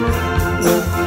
the